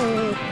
Oh.